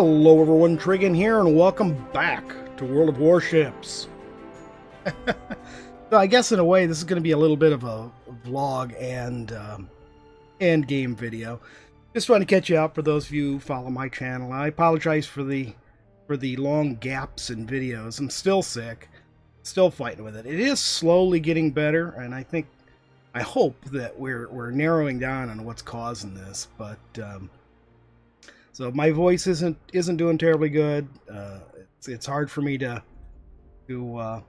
Hello everyone, Trigan here, and welcome back to World of Warships. so I guess in a way this is going to be a little bit of a vlog and um, end game video. Just want to catch you up for those of you who follow my channel. I apologize for the for the long gaps in videos. I'm still sick, still fighting with it. It is slowly getting better, and I think I hope that we're we're narrowing down on what's causing this, but. Um, so my voice isn't isn't doing terribly good. Uh, it's it's hard for me to to uh,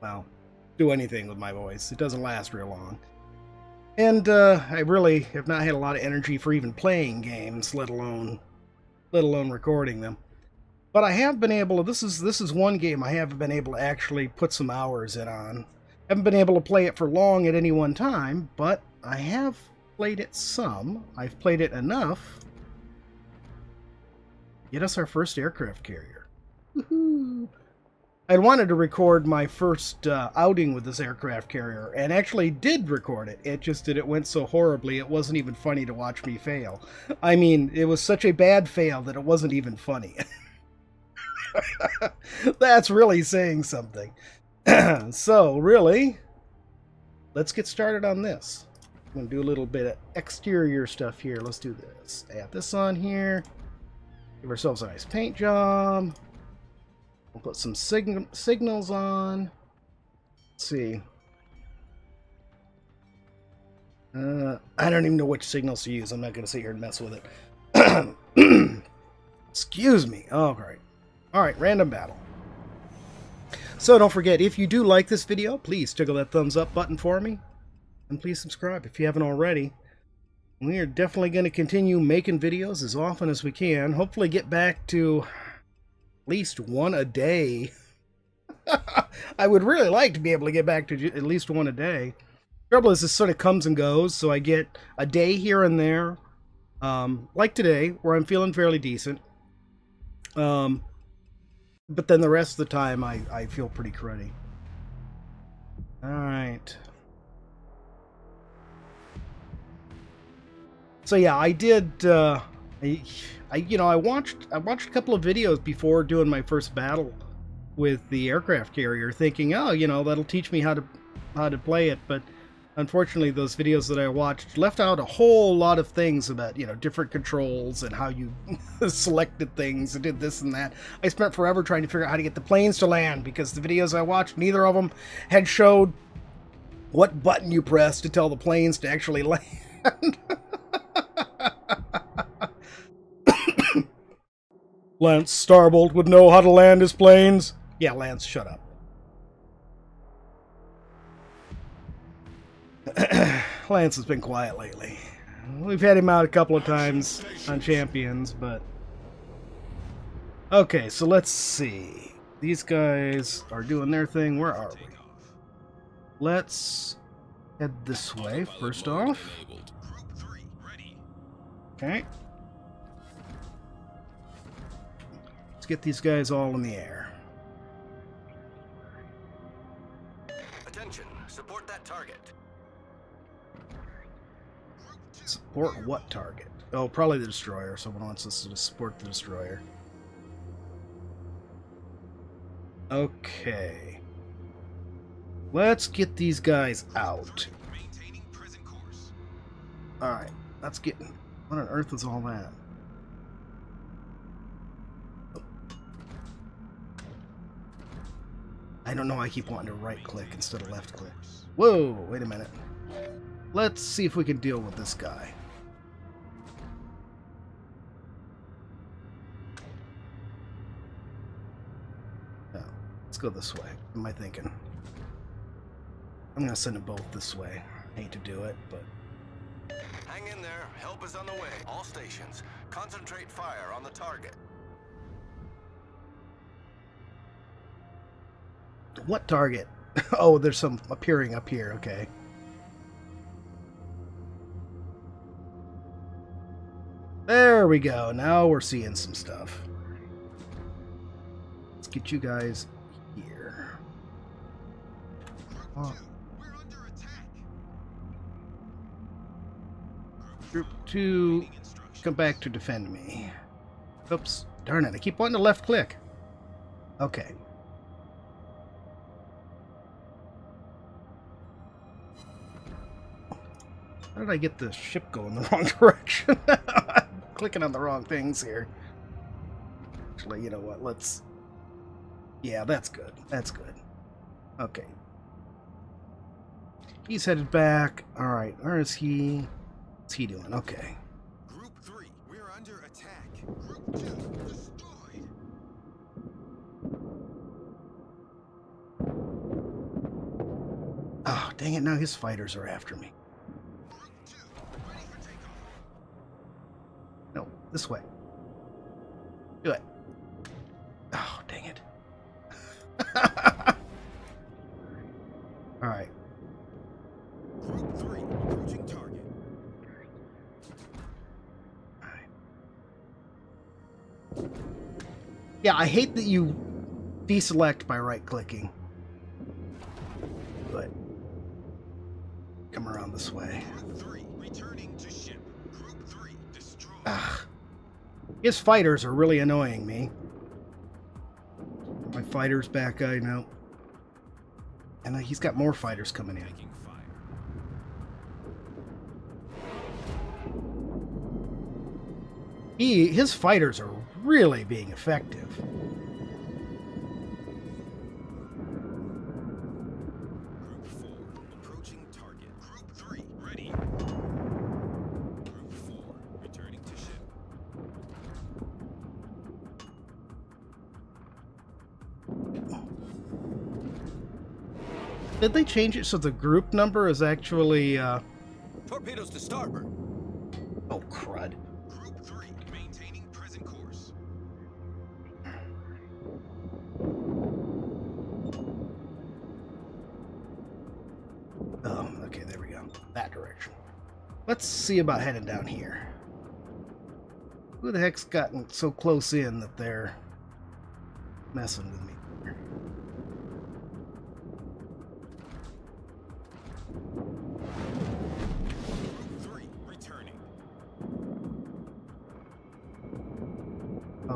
well do anything with my voice. It doesn't last real long, and uh, I really have not had a lot of energy for even playing games, let alone let alone recording them. But I have been able to. This is this is one game I have been able to actually put some hours in on. Haven't been able to play it for long at any one time, but I have played it some. I've played it enough Get us our first aircraft carrier. Woohoo! I wanted to record my first uh, outing with this aircraft carrier, and actually did record it. It just that it went so horribly, it wasn't even funny to watch me fail. I mean, it was such a bad fail that it wasn't even funny. That's really saying something. so, really, let's get started on this. I'm going to do a little bit of exterior stuff here. Let's do this. Add this on here. Give ourselves a nice paint job. We'll put some sig signals on. Let's see. Uh, I don't even know which signals to use. I'm not going to sit here and mess with it. Excuse me. All right. All right, random battle. So don't forget, if you do like this video, please tickle that thumbs up button for me. And please subscribe if you haven't already we are definitely going to continue making videos as often as we can. Hopefully get back to at least one a day. I would really like to be able to get back to at least one a day. Trouble is, this sort of comes and goes, so I get a day here and there, um, like today, where I'm feeling fairly decent. Um, but then the rest of the time, I, I feel pretty cruddy. All right. So yeah, I did. Uh, I, I, you know, I watched I watched a couple of videos before doing my first battle with the aircraft carrier, thinking, oh, you know, that'll teach me how to how to play it. But unfortunately, those videos that I watched left out a whole lot of things about you know different controls and how you selected things and did this and that. I spent forever trying to figure out how to get the planes to land because the videos I watched, neither of them had showed what button you press to tell the planes to actually land. Lance Starbolt would know how to land his planes. Yeah, Lance, shut up. Lance has been quiet lately. We've had him out a couple of times on Champions, but... Okay, so let's see. These guys are doing their thing. Where are we? Let's head this way, first off. Okay. Let's get these guys all in the air. Attention, support that target. Support what target? Oh, probably the destroyer. Someone wants us to support the destroyer. Okay. Let's get these guys out. Alright, let's get what on earth is all that? I don't know I keep wanting to right click instead of left click. Whoa, wait a minute. Let's see if we can deal with this guy. No, let's go this way. What am I thinking? I'm gonna send them both this way. I hate to do it, but Hang in there. Help is on the way. All stations, concentrate fire on the target. What target? oh, there's some appearing up here. Okay. There we go. Now we're seeing some stuff. Let's get you guys here. Oh. Group 2, come back to defend me. Oops. Darn it. I keep wanting to left click. Okay. How did I get the ship going the wrong direction? I'm clicking on the wrong things here. Actually, you know what? Let's... Yeah, that's good. That's good. Okay. He's headed back. Alright, where is he? What's he doing? Okay. Group 3, we're under attack. Group 2, destroyed. Oh, dang it, now his fighters are after me. This way. Do it. Oh, dang it. Alright. Group 3, approaching target. Yeah, I hate that you deselect by right clicking. But come around this way. Group 3, returning to ship. Group 3, destroyed. Ugh. His fighters are really annoying me. My fighters back I know. And uh, he's got more fighters coming in. He his fighters are really being effective. Did they change it so the group number is actually uh Torpedoes to starboard. oh crud. Group 3, maintaining present course. Oh, okay, there we go. That direction. Let's see about heading down here. Who the heck's gotten so close in that they're messing with me?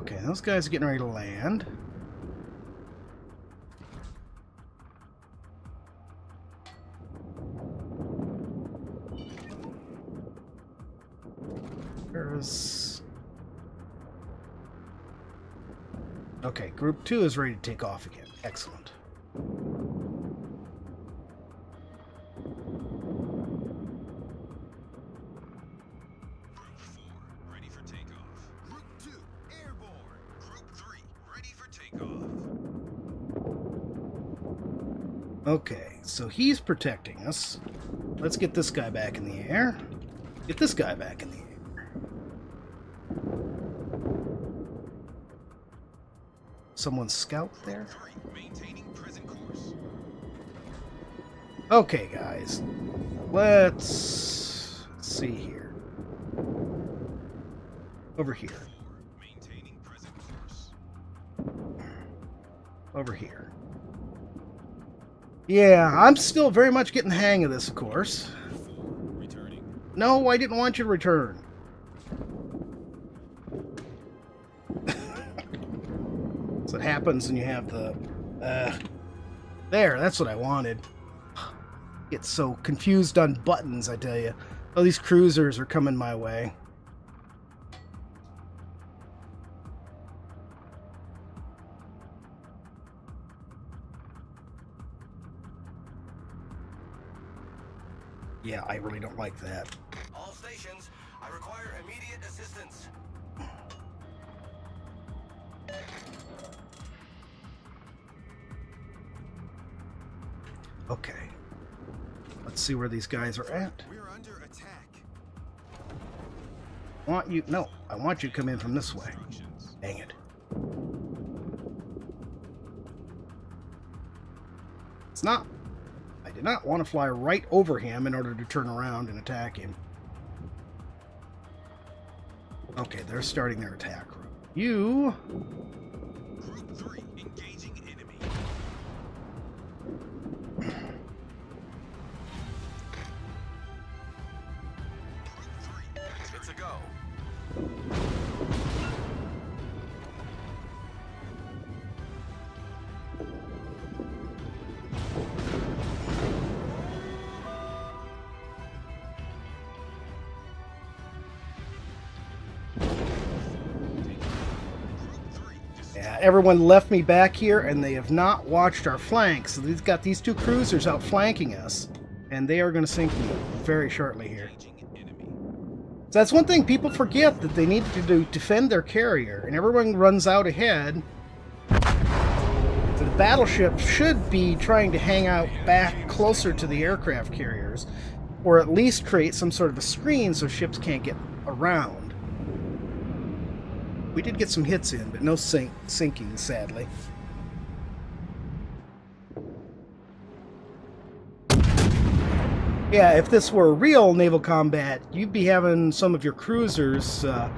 Okay, those guys are getting ready to land. There's. Okay, group two is ready to take off again. Excellent. So he's protecting us. Let's get this guy back in the air. Get this guy back in the air. Someone scout there? 3, maintaining present course. Okay, guys. Let's see here. Over here. 4, maintaining present course. Over here. Yeah, I'm still very much getting the hang of this, of course. returning. No, I didn't want you to return. That's what happens when you have the. Uh, there, that's what I wanted. Get so confused on buttons, I tell you. Oh, these cruisers are coming my way. Yeah, I really don't like that. All stations, I require immediate assistance. Okay. Let's see where these guys are at. We're under attack. I want you. No, I want you to come in from this way. Dang it. It's not. Did not want to fly right over him in order to turn around and attack him. Okay, they're starting their attack. You. Everyone left me back here, and they have not watched our flanks. So they've got these two cruisers out flanking us, and they are going to sink me very shortly here. So that's one thing people forget that they need to do defend their carrier, and everyone runs out ahead. So the battleship should be trying to hang out back closer to the aircraft carriers, or at least create some sort of a screen so ships can't get around. We did get some hits in, but no sink sinking, sadly. Yeah, if this were real naval combat, you'd be having some of your cruisers, uh,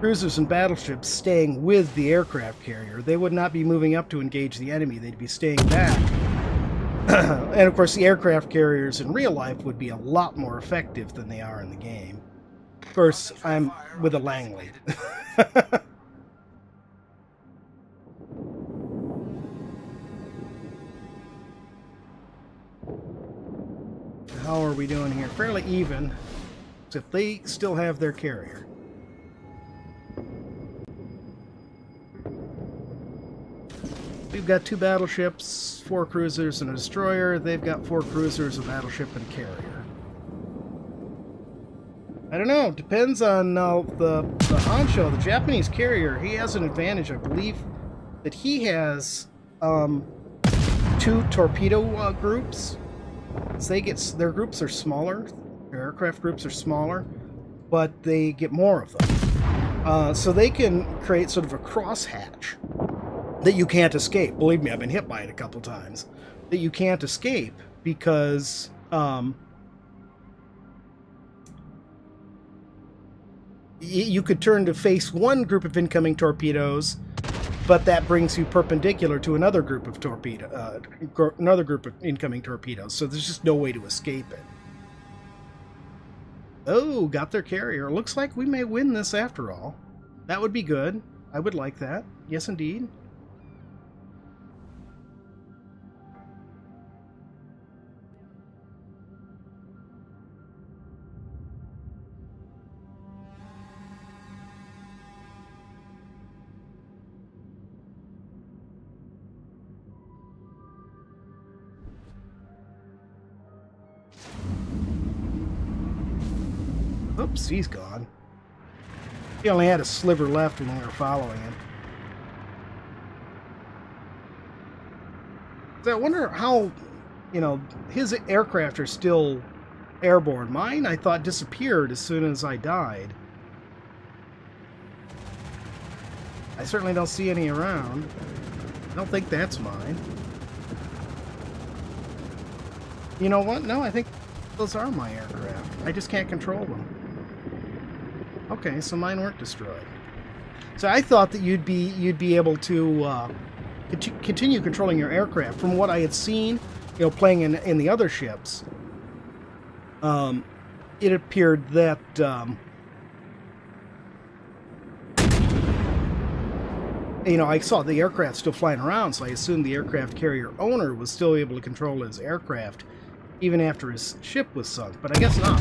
cruisers and battleships staying with the aircraft carrier. They would not be moving up to engage the enemy. They'd be staying back. and of course, the aircraft carriers in real life would be a lot more effective than they are in the game. Of course, I'm with a Langley. How are we doing here? Fairly even, If they still have their carrier. We've got two battleships, four cruisers, and a destroyer. They've got four cruisers, a battleship, and a carrier. I don't know. Depends on uh, the the Hosho, the Japanese carrier. He has an advantage, I believe, that he has um, two torpedo uh, groups. So they get their groups are smaller. Their aircraft groups are smaller, but they get more of them. Uh, so they can create sort of a crosshatch that you can't escape. Believe me, I've been hit by it a couple times. That you can't escape because um, you could turn to face one group of incoming torpedoes, but that brings you perpendicular to another group of torpedo, uh, another group of incoming torpedoes. So there's just no way to escape it. Oh, got their carrier. Looks like we may win this after all. That would be good. I would like that. Yes, indeed. Oops, he's gone. He only had a sliver left when we were following him. So I wonder how, you know, his aircraft are still airborne. Mine, I thought, disappeared as soon as I died. I certainly don't see any around. I don't think that's mine. You know what? No, I think those are my aircraft. I just can't control them. Okay, so mine weren't destroyed. So I thought that you'd be you'd be able to uh, conti- continue controlling your aircraft. From what I had seen, you know, playing in in the other ships, um, it appeared that um, you know I saw the aircraft still flying around, so I assumed the aircraft carrier owner was still able to control his aircraft even after his ship was sunk. But I guess not.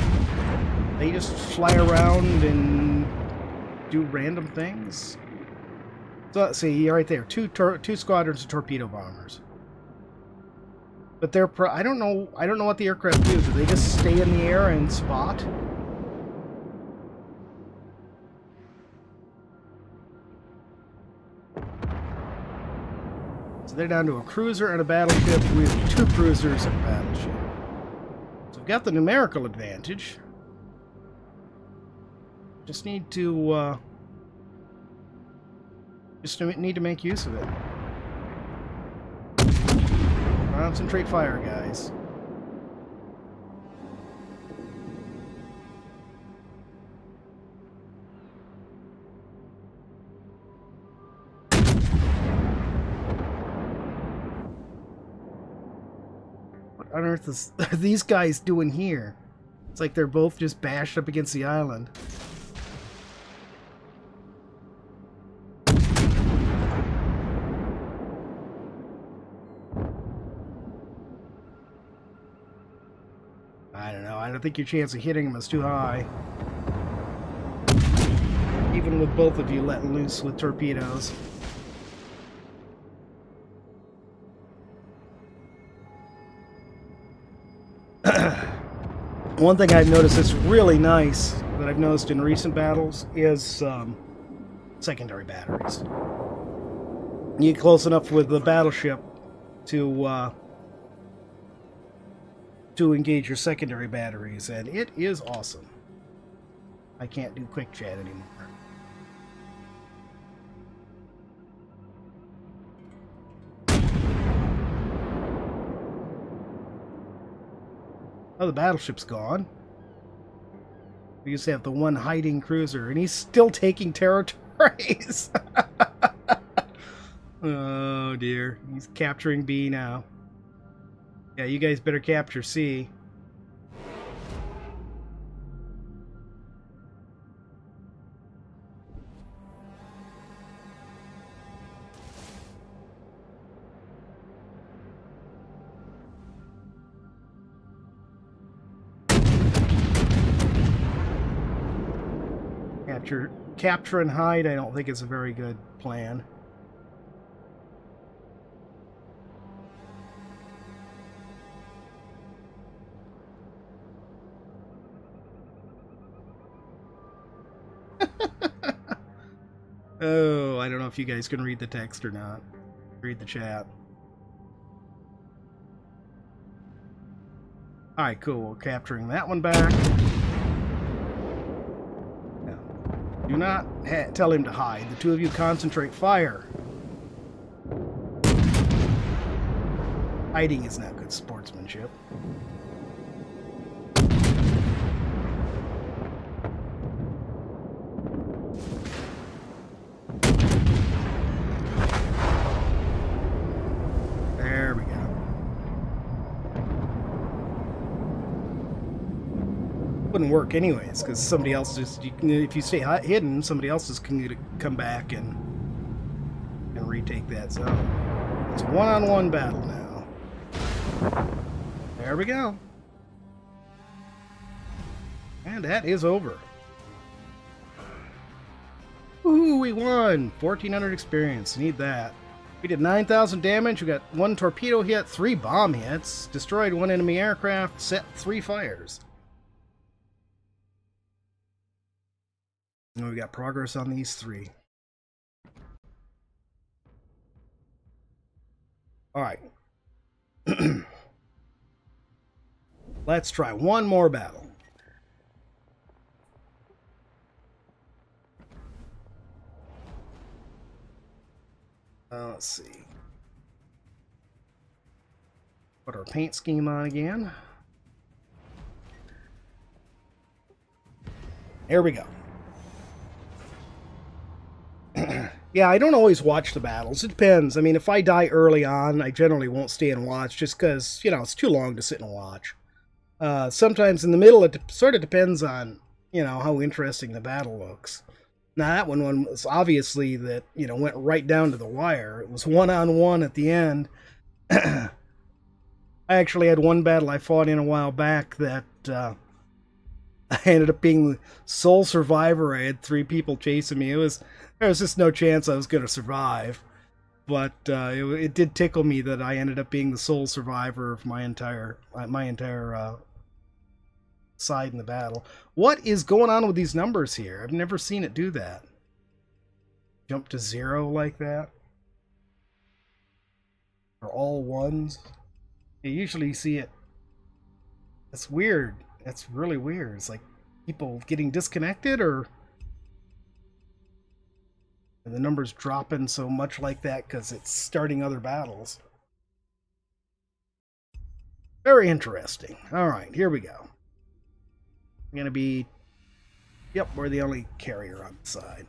They just fly around and do random things. So see right there, two two squadrons of torpedo bombers. But they're I don't know I don't know what the aircraft do. Do they just stay in the air and spot? So they're down to a cruiser and a battleship. We have two cruisers and a battleship. So we've got the numerical advantage. Just need to, uh, just need to make use of it. Concentrate fire, guys. What on earth is, are these guys doing here? It's like they're both just bashed up against the island. I think your chance of hitting him is too high. Even with both of you letting loose with torpedoes. One thing I've noticed that's really nice that I've noticed in recent battles is um, secondary batteries. You get close enough with the battleship to uh, to engage your secondary batteries, and it is awesome. I can't do quick chat anymore. Oh, the battleship's gone. We used to have the one hiding cruiser, and he's still taking territories. oh dear, he's capturing B now. Yeah, you guys better capture C. Capture, capture and hide. I don't think it's a very good plan. Oh, I don't know if you guys can read the text or not. Read the chat. Alright, cool. Capturing that one back. Now, do not tell him to hide. The two of you concentrate fire. Hiding is not good sportsmanship. There we go. Wouldn't work anyways, because somebody else can, if you stay hi- hidden, somebody else is going to come back and and retake that so It's one-on-one battle now. There we go. And that is over. Ooh, we won! 1400 experience. Need that. We did 9,000 damage. We got one torpedo hit, three bomb hits, destroyed one enemy aircraft, set three fires. And we got progress on these three. Alright. Let's try one more battle. Uh, let's see. Put our paint scheme on again. There we go. Yeah, I don't always watch the battles. It depends. I mean, if I die early on, I generally won't stay and watch just because, you know, it's too long to sit and watch. Uh, sometimes in the middle, it sort of depends on, you know, how interesting the battle looks. Now that one, one was obviously that you know went right down to the wire. It was one on one at the end. I actually had one battle I fought in a while back that uh, I ended up being the sole survivor. I had three people chasing me. It was there was just no chance I was going to survive. But uh, it, it, did tickle me that I ended up being the sole survivor of my entire my entire uh, side in the battle. What is going on with these numbers here? I've never seen it do that. Jump to zero like that. Or all ones. You usually see it. It's weird. It's really weird. It's like people getting disconnected or the numbers dropping so much like that because it's starting other battles. Very interesting. All right, here we go I'm going to be, yep, we're the only carrier on the side.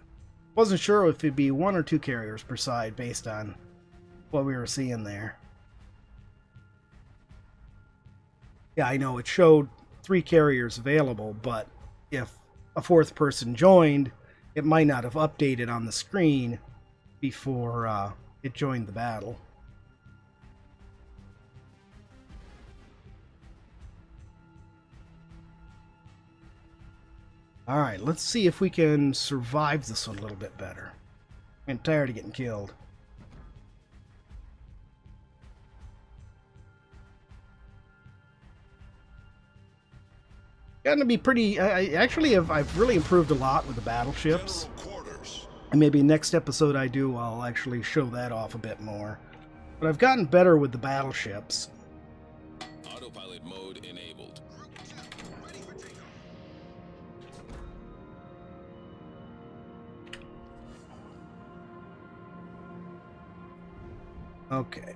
Wasn't sure if it'd be one or two carriers per side based on what we were seeing there. Yeah, I know it showed three carriers available, but if a fourth person joined, it might not have updated on the screen before uh, it joined the battle. Alright, let's see if we can survive this one a little bit better. I'm tired of getting killed. Gotten to be pretty. I, I actually have. I've really improved a lot with the battleships. And maybe next episode I do, I'll actually show that off a bit more. But I've gotten better with the battleships. Autopilot mode enabled. Group two, ready for takeoff. Okay.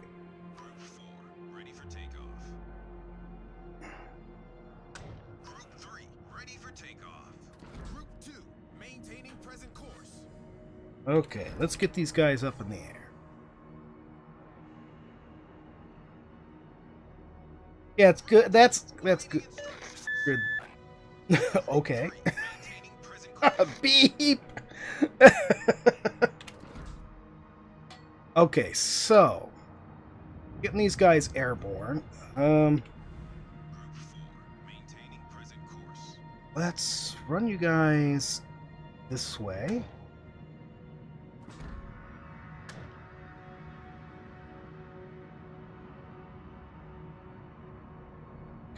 Okay, let's get these guys up in the air. Yeah, it's good. That's that's good. Good. okay. Beep. okay, so getting these guys airborne. Um, let's run you guys this way.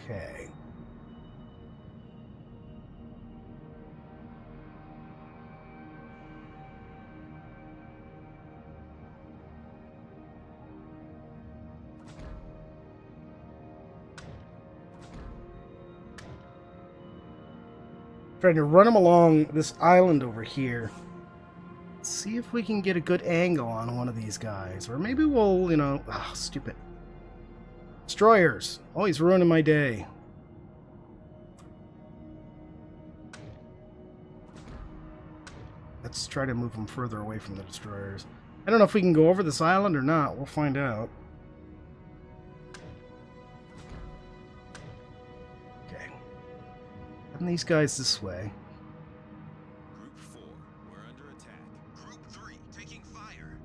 Okay. Trying to run them along this island over here. See if we can get a good angle on one of these guys. Or maybe we'll, you know... Ah, stupid. Destroyers. Always ruining my day. Let's try to move them further away from the destroyers. I don't know if we can go over this island or not. We'll find out. Okay. And these guys this way. Group four, we're under attack. Group three, taking fire.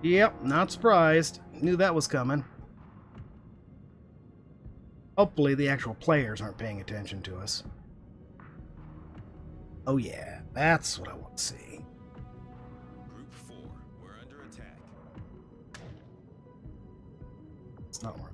Yep, not surprised. Knew that was coming. Hopefully the actual players aren't paying attention to us. Oh yeah, that's what I want to see. Group four, we're under attack. It's not where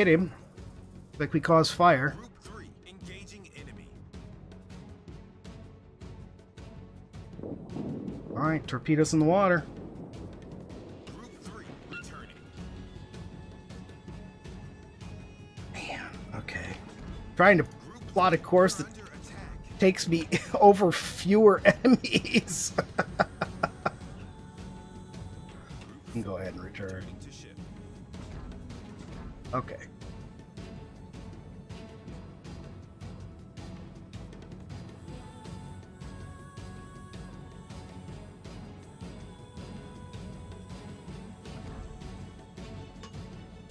hit him. Like we cause fire. Three, enemy. Alright, torpedoes in the water. Three. Man, okay. Trying to plot a course that takes me over fewer enemies. Can go ahead and return. Okay.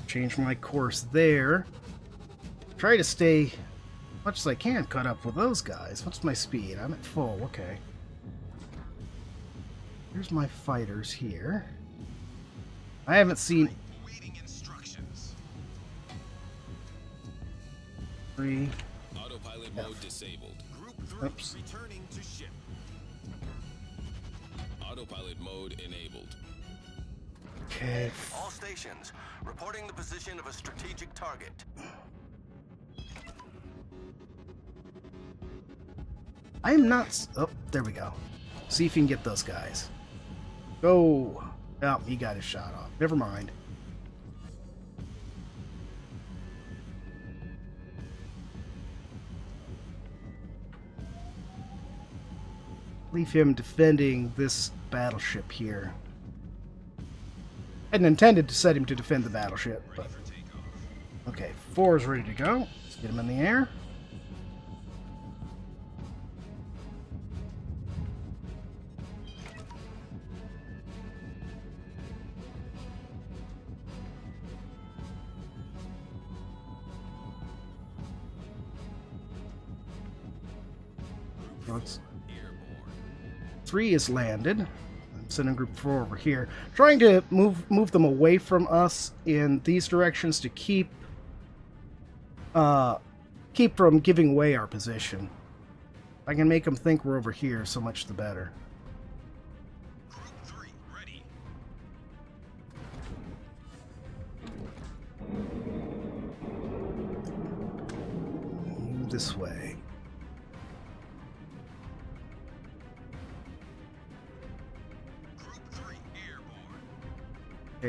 Change my course there. Try to stay as much as I can caught up with those guys. What's my speed? I'm at full. Okay. Here's my fighters here. I haven't seen Awaiting instructions. three. Autopilot mode disabled. Group three, Oops. returning to ship. Autopilot mode enabled. Okay. All stations, reporting the position of a strategic target. I am not. Oh, there we go. See if you can get those guys. Go. Oh, he got his shot off. Never mind. Leave him defending this battleship here. Hadn't intended to set him to defend the battleship, but... Okay, four is ready to go. Let's get him in the air. Three is landed. Sending group four over here, trying to move move them away from us in these directions to keep uh keep from giving away our position. I can make them think we're over here, so much the better. Three. This way.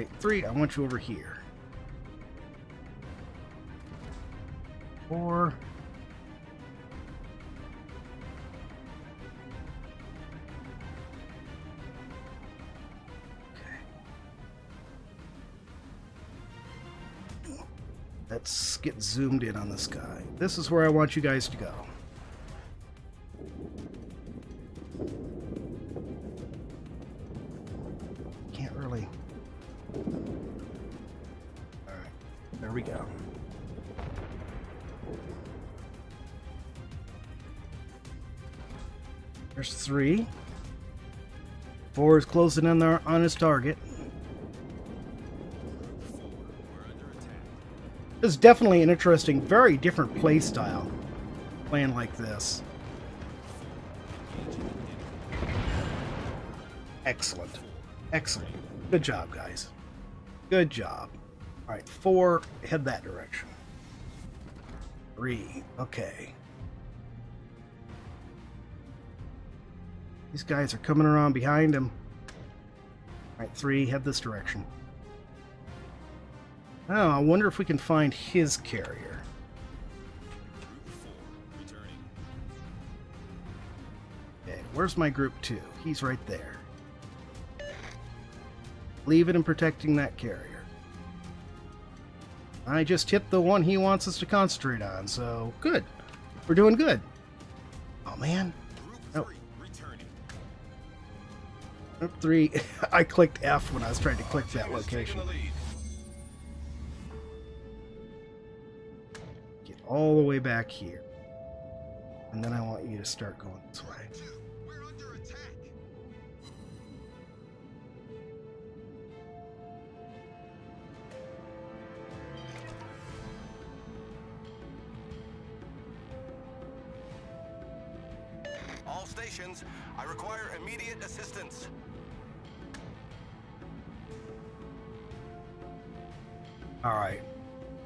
Okay, three, I want you over here. Four. Okay. Let's get zoomed in on this guy. This is where I want you guys to go. Is closing in there on his target. This is definitely an interesting, very different play style. Playing like this. Excellent. Excellent. Good job, guys. Good job. All right, four, head that direction. Three, okay. These guys are coming around behind him. All right, three, head this direction. Oh, I wonder if we can find his carrier. Okay, where's my group two? He's right there. Leave it in protecting that carrier. I just hit the one he wants us to concentrate on, so good. We're doing good. Oh man. Three. I clicked F when I was trying to click that location. Get all the way back here. And then I want you to start going this way.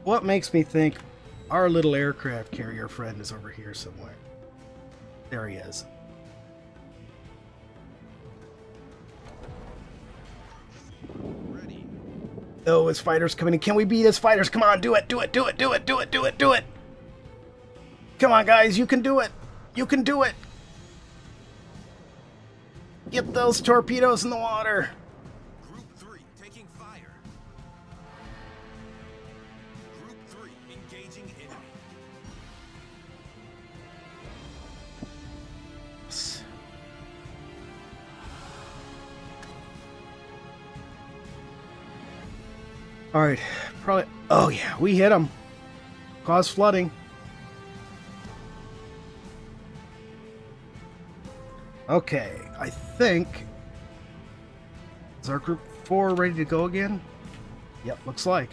What makes me think our little aircraft carrier friend is over here somewhere? There he is. Oh, his fighters coming in. Can we beat his fighters? Come on, do it, do it, do it, do it, do it, do it, do it. Come on, guys, you can do it. You can do it. Get those torpedoes in the water. All right, probably. Oh yeah, we hit them. Caused flooding. Okay, I think. Is our group four ready to go again? Yep, looks like.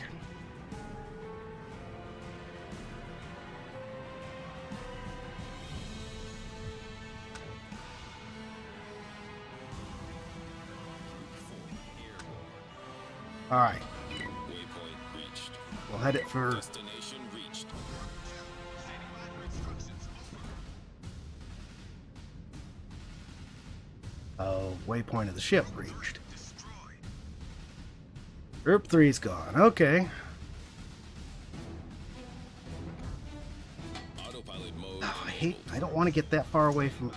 Head it for. Oh, waypoint of the ship reached. Group three's gone. Okay. Autopilot mode. Oh, I hate. I don't want to get that far away from.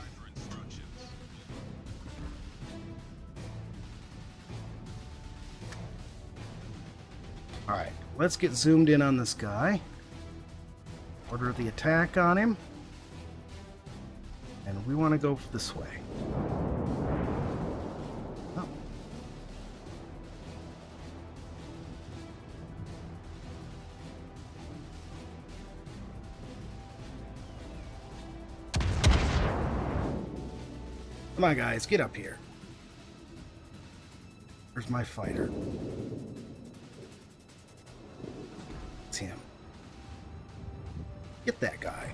All right, let's get zoomed in on this guy. Order the attack on him. And we want to go this way. Come on, guys, get up here. Where's my fighter? Get that guy.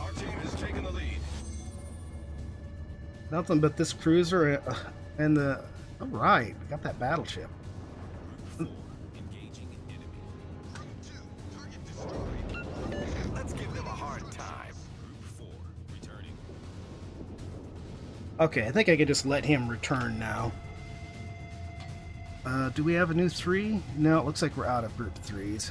Our team has taken the lead. Nothing but this cruiser uh, and the. All right, we got that battleship. Okay, I think I could just let him return now. Uh, do we have a new three? No, it looks like we're out of group threes.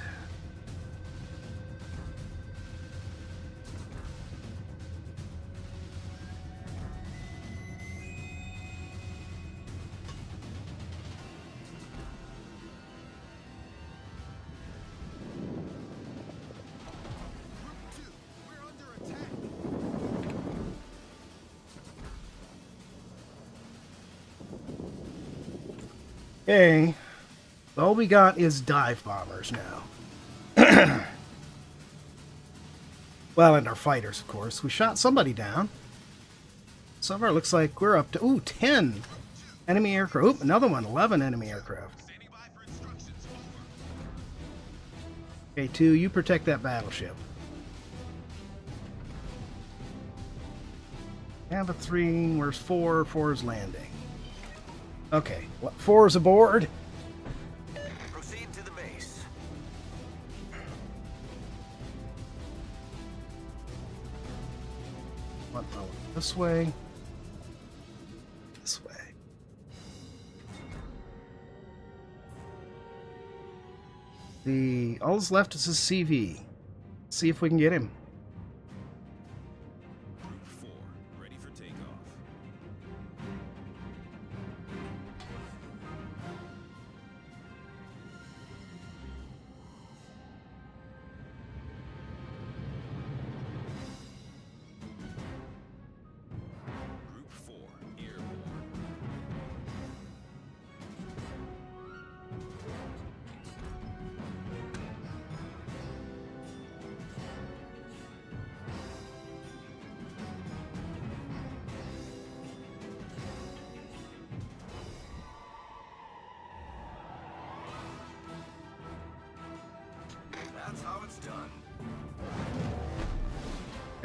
We got is dive bombers now. well, and our fighters, of course. We shot somebody down. So far, looks like we're up to ooh 10 enemy aircraft. Another one, 11 enemy aircraft. Okay, two, you protect that battleship. Have a three. Where's four? Four is landing. Okay, what? Four is aboard. This way. This way. The all that's left is his CV. See if we can get him.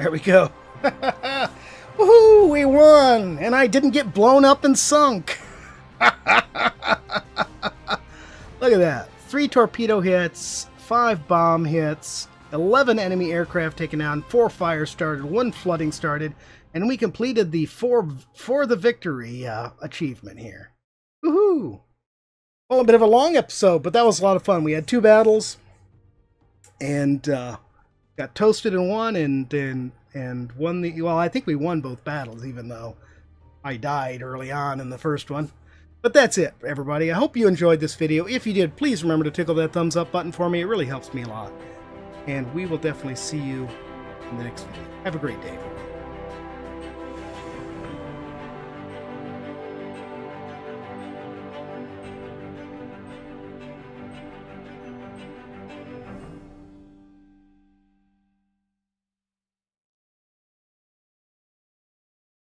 There we go. Woohoo! We won, and I didn't get blown up and sunk. Look at that. Three torpedo hits, five bomb hits, 11 enemy aircraft taken down, four fires started, one flooding started, and we completed the for, for the victory uh, achievement here. Woohoo! Well, a bit of a long episode, but that was a lot of fun. We had two battles, and uh, got toasted in one, and and and won the. Well, I think we won both battles, even though I died early on in the first one. But that's it, everybody. I hope you enjoyed this video. If you did, please remember to tickle that thumbs up button for me. It really helps me a lot. And we will definitely see you in the next video. Have a great day.